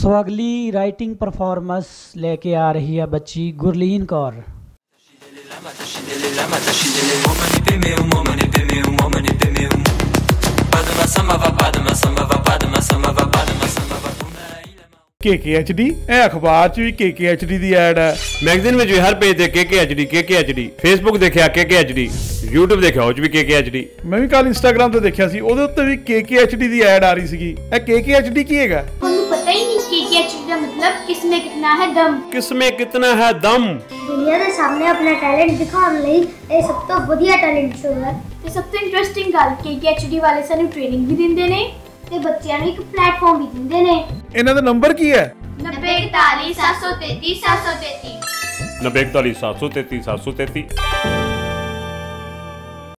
ਸੋ ਅਗਲੀ writing performance ਲੈ ਕੇ ਆ ਰਹੀ ਹੈ ਬੱਚੀ ਗੁਰਲੀਨ ਕੌਰ। KKHD ਇਹ ਅਖਬਾਰ 'ਚ ਵੀ KKHD ਦੀ ਐਡ ਹੈ। ਮੈਗਜ਼ੀਨ ਵਿੱਚ ਵੀ ਹਰ ਪੇਜ ਤੇ KKHD KKHD ਫੇਸਬੁੱਕ ਦੇਖਿਆ KKHD YouTube ਦੇਖਿਆ ਉਹ 'ਚ ਵੀ KKHD ਮੈਂ ਵੀ ਕੱਲ ਇੰਸਟਾਗ੍ਰam ਤੇ ਦੇਖਿਆ ਸੀ ਉਹਦੇ ਉੱਤੇ ਵੀ KKHD ਦੀ ਐਡ ਆ ਰਹੀ ਸੀਗੀ। ਇਹ KKHD ਕੀ ਹੈਗਾ ਤੁਹਾਨੂੰ ਪਤਾ ਹੀ ਨਹੀਂ ਕਿ ਕੀ ਦਾ ਮਤਲਬ ਕਿਸਮੇ ਕਿਤਨਾ ਹੈ ਦਮ? ਕਿਸਮੇ ਕਿਤਨਾ ਹੈ ਦਮ? ਦੁਨੀਆ ਦੇ ਸਾਹਮਣੇ ਆਪਣਾ ਟੈਲੈਂਟ ਦਿਖਾਉਣ ਲਈ ਇਹ ਸਭ ਤੋਂ ਵਧੀਆ ਟੈਲੈਂਟ ਸ਼ੋਅ ਹੈ। ਤੇ ਸਭ ਤੋਂ ਇੰਟਰਸਟਿੰਗ ਗੱਲ KKHD ਵਾਲੇ ਸਾਨੂੰ ਟ੍ਰੇਨਿੰਗ ਵੀ ਦਿੰਦੇ ਨੇ ਤੇ ਬੱਚਿਆਂ ਨੂੰ ਇੱਕ ਪਲੇਟਫਾਰਮ ਵੀ ਦਿੰਦੇ ਨੇ। ਇਹਨਾਂ ਦਾ ਨੰਬਰ ਕੀ ਹੈ? 9041 733 733 94733 733